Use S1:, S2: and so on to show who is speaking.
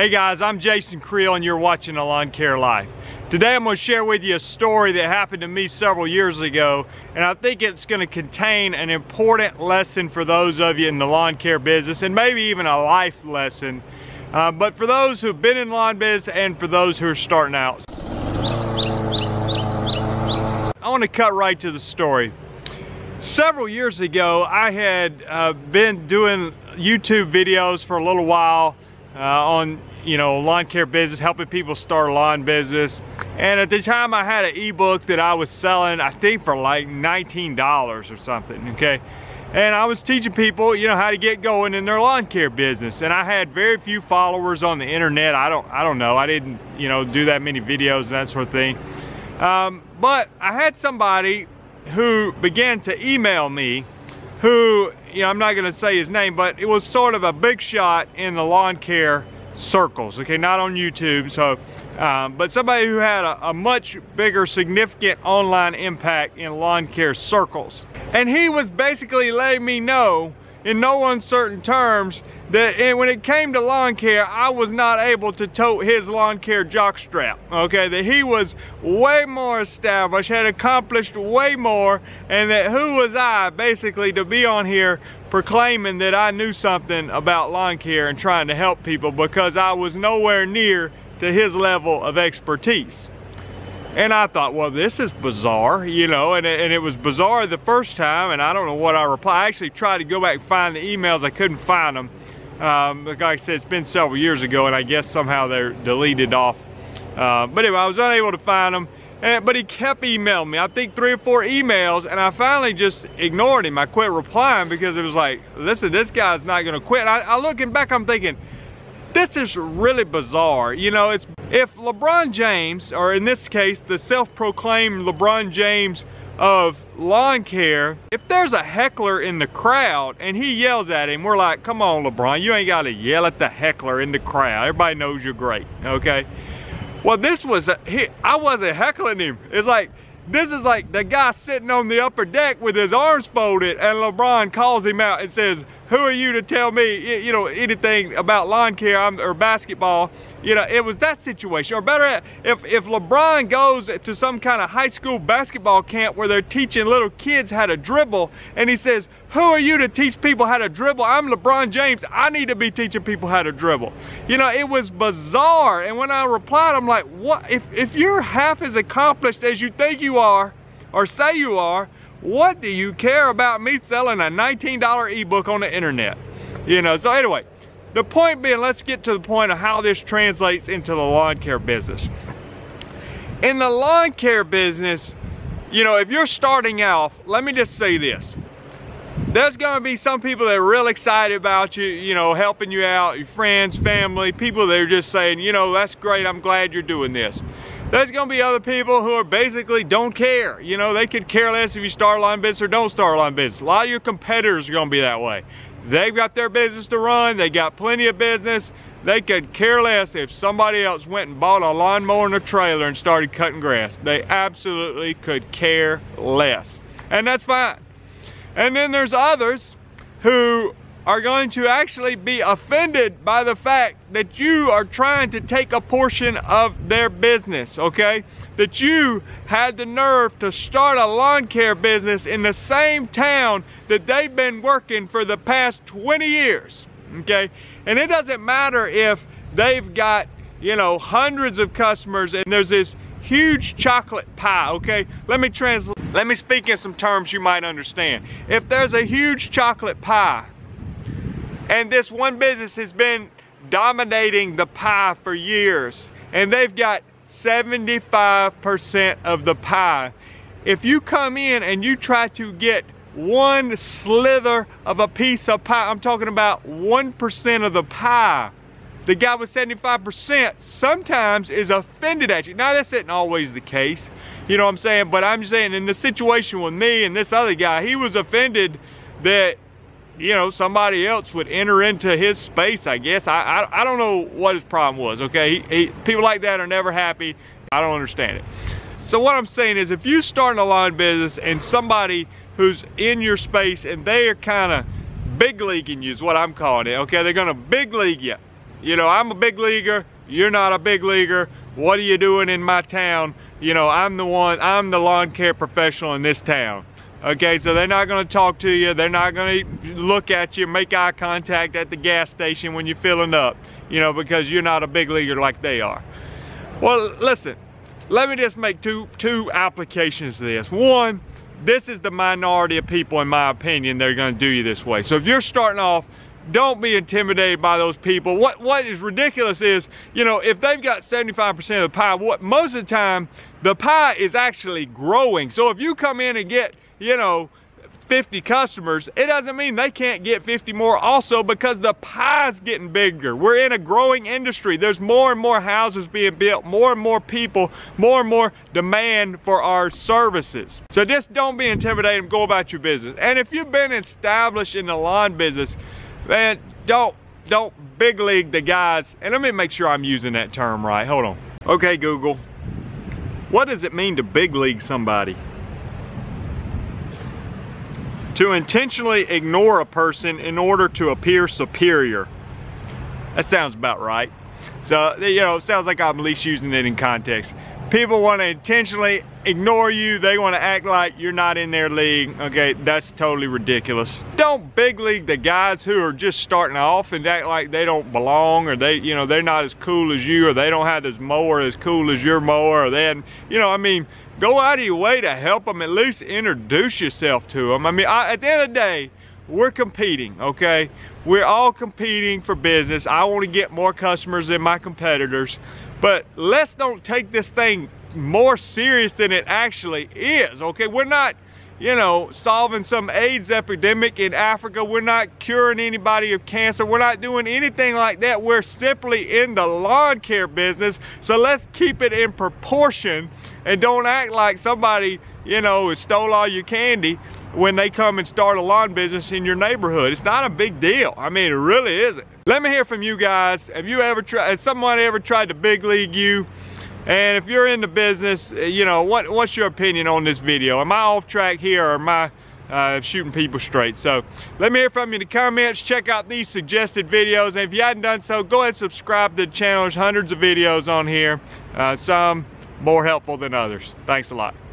S1: Hey guys, I'm Jason Creel and you're watching Lawn Care Life. Today I'm going to share with you a story that happened to me several years ago and I think it's going to contain an important lesson for those of you in the lawn care business and maybe even a life lesson. Uh, but for those who've been in lawn business and for those who are starting out. I want to cut right to the story. Several years ago I had uh, been doing YouTube videos for a little while uh, on you know lawn care business helping people start a lawn business. And at the time I had an ebook that I was selling I think for like $19 or something okay? And I was teaching people you know how to get going in their lawn care business. And I had very few followers on the internet. I don't I don't know. I didn't you know do that many videos and that sort of thing. Um, but I had somebody who began to email me who, you know, I'm not gonna say his name, but it was sort of a big shot in the lawn care circles, okay, not on YouTube, so, um, but somebody who had a, a much bigger, significant online impact in lawn care circles. And he was basically letting me know in no uncertain terms that when it came to lawn care, I was not able to tote his lawn care jockstrap. Okay, that he was way more established, had accomplished way more, and that who was I basically to be on here proclaiming that I knew something about lawn care and trying to help people because I was nowhere near to his level of expertise. And I thought, well, this is bizarre, you know, and, and it was bizarre the first time, and I don't know what I replied. I actually tried to go back and find the emails. I couldn't find them. Um, like I said, it's been several years ago, and I guess somehow they're deleted off. Uh, but anyway, I was unable to find them. And, but he kept emailing me, I think three or four emails, and I finally just ignored him. I quit replying because it was like, listen, this guy's not gonna quit. I, I looking back, I'm thinking, this is really bizarre. You know, it's if LeBron James, or in this case, the self-proclaimed LeBron James of lawn care, if there's a heckler in the crowd and he yells at him, we're like, come on, LeBron, you ain't got to yell at the heckler in the crowd. Everybody knows you're great, okay? Well, this was, a, he, I wasn't heckling him. It's like, this is like the guy sitting on the upper deck with his arms folded and LeBron calls him out and says, who are you to tell me, you know, anything about lawn care or basketball? You know, it was that situation. Or better, if, if LeBron goes to some kind of high school basketball camp where they're teaching little kids how to dribble, and he says, who are you to teach people how to dribble? I'm LeBron James. I need to be teaching people how to dribble. You know, it was bizarre. And when I replied, I'm like, what? If, if you're half as accomplished as you think you are, or say you are, what do you care about me selling a $19 ebook on the internet? You know, so anyway, the point being, let's get to the point of how this translates into the lawn care business. In the lawn care business, you know, if you're starting off, let me just say this. There's gonna be some people that are real excited about you, you know, helping you out, your friends, family, people that are just saying, you know, that's great, I'm glad you're doing this. There's gonna be other people who are basically don't care. You know, they could care less if you start a line business or don't start a line business. A lot of your competitors are gonna be that way. They've got their business to run, they got plenty of business. They could care less if somebody else went and bought a lawnmower and a trailer and started cutting grass. They absolutely could care less. And that's fine. And then there's others who are going to actually be offended by the fact that you are trying to take a portion of their business, okay? That you had the nerve to start a lawn care business in the same town that they've been working for the past 20 years, okay? And it doesn't matter if they've got, you know, hundreds of customers and there's this huge chocolate pie, okay? Let me translate, let me speak in some terms you might understand. If there's a huge chocolate pie, and this one business has been dominating the pie for years. And they've got 75% of the pie. If you come in and you try to get one slither of a piece of pie, I'm talking about 1% of the pie, the guy with 75% sometimes is offended at you. Now that's not always the case, you know what I'm saying? But I'm saying in the situation with me and this other guy, he was offended that you know, somebody else would enter into his space, I guess. I, I, I don't know what his problem was, okay? He, he, people like that are never happy. I don't understand it. So what I'm saying is if you start a lawn business and somebody who's in your space and they are kind of big leaguing you is what I'm calling it, okay? They're gonna big league you. you know, I'm a big leaguer, you're not a big leaguer, what are you doing in my town? You know, I'm the one, I'm the lawn care professional in this town. Okay, so they're not gonna talk to you, they're not gonna look at you, make eye contact at the gas station when you're filling up, you know, because you're not a big leaguer like they are. Well, listen, let me just make two, two applications to this. One, this is the minority of people, in my opinion, that are gonna do you this way. So if you're starting off, don't be intimidated by those people. What what is ridiculous is, you know, if they've got 75% of the pie, what most of the time, the pie is actually growing. So if you come in and get you know, 50 customers, it doesn't mean they can't get 50 more also because the pie's getting bigger. We're in a growing industry. There's more and more houses being built, more and more people, more and more demand for our services. So just don't be intimidated go about your business. And if you've been established in the lawn business, man, don't, don't big league the guys. And let me make sure I'm using that term right. Hold on. Okay, Google. What does it mean to big league somebody? To intentionally ignore a person in order to appear superior. That sounds about right. So, you know, it sounds like I'm at least using it in context. People want to intentionally ignore you. They want to act like you're not in their league. Okay, that's totally ridiculous. Don't big league the guys who are just starting off and act like they don't belong or they, you know, they're not as cool as you or they don't have this mower as cool as your mower or then, you know, I mean, go out of your way to help them, at least introduce yourself to them. I mean, I, at the end of the day, we're competing, okay? We're all competing for business. I want to get more customers than my competitors, but let's don't take this thing more serious than it actually is, okay? We're not, you know, solving some AIDS epidemic in Africa. We're not curing anybody of cancer. We're not doing anything like that. We're simply in the lawn care business. So let's keep it in proportion and don't act like somebody, you know, stole all your candy when they come and start a lawn business in your neighborhood. It's not a big deal. I mean, it really isn't. Let me hear from you guys. Have you ever tried, has someone ever tried to big league you? And if you're in the business, uh, you know, what, what's your opinion on this video? Am I off track here or am I uh, shooting people straight? So let me hear from you in the comments. Check out these suggested videos. And if you hadn't done so, go ahead and subscribe to the channel. There's hundreds of videos on here. Uh, some more helpful than others. Thanks a lot.